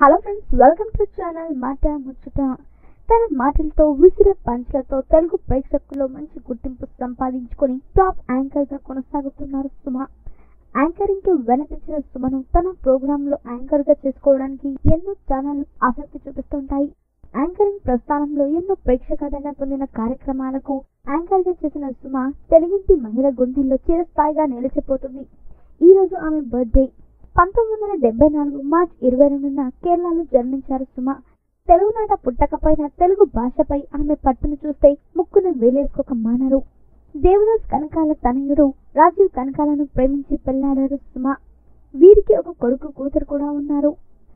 Hello friends welcome to channel మాట ముచ్చట తన మాటలతో విసిరే పంచ్లతో తెలుగు ప్రేక్షకుల్లో మంచి గుర్తింపు సంపాదించుకొని టాప్ యాంకర్గా కొనసాగుతున్నారు సుమ. యాంకరింగ్కి వెనపించిన సుమను తన ప్రోగ్రాంలో యాంకర్గా యాంకర్గా చేసుకోవడానికి ఎన్నో ఛానళ్ళు ఆసక్తి చూపిస్తుంటాయి. యాంకరింగ్ ప్రస్థానంలో ఎన్నో ప్రేక్షకాదరణ పొందిన కార్యక్రమాలకు యాంకర్గా చేసిన సుమ తెలుగింటి మహిళ గుండెల్లో చిరస్థాయిగా నిలిచిపోతుంది. ఈ రోజు ఆమె బర్త్డే పంతొమ్మిది వందల డెబ్బై నాలుగు మార్చ్ ఇరవై రెండున కేరళలో జన్మించారు సుమ. తెలుగునాట పుట్టకపోయిన తెలుగు భాషపై ఆమె పట్టును చూస్తే ముక్కును వేలేసుకోక మానరు. దేవదాస్ కనకాల తనయుడు రాజీవ్ కనకాలను ప్రేమించి పెళ్ళాడారు సుమ. వీరికి ఒక కొడుకు కూతురు కూడా ఉన్నారు.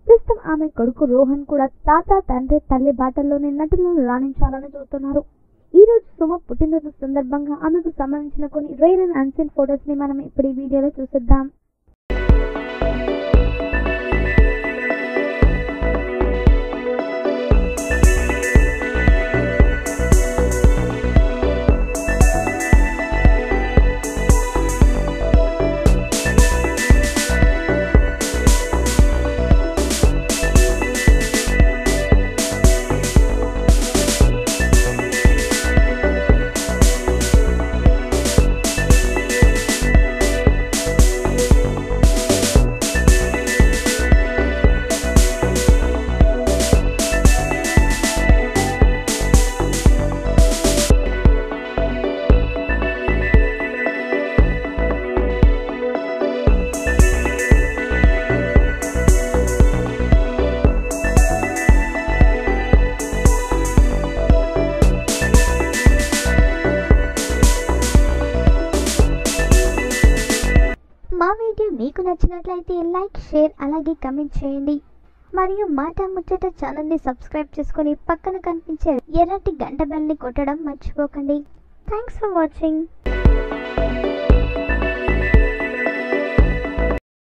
ప్రస్తుతం ఆమె కొడుకు రోహన్ కూడా తాత తండ్రి తల్లి బాటల్లోనే నటులను రాణించాలని చూస్తున్నారు. ఈ రోజు సుమ పుట్టినరోజు సందర్భంగా ఆమెకు సంబంధించిన కొన్ని రైల్ అండ్ అన్సీన్ ఫొటోస్ని మనం ఇప్పుడు ఈ వీడియోలో చూసిద్దాం. మా వీడియో మీకు నచ్చినట్లయితే లైక్ షేర్ అలాగే కమెంట్ చేయండి. మరియు మాట ముచ్చట ఛానల్ని సబ్స్క్రైబ్ చేసుకొని పక్కన కనిపించే ఎర్రటి గంట బెల్ని కొట్టడం మర్చిపోకండి. Thanks for watching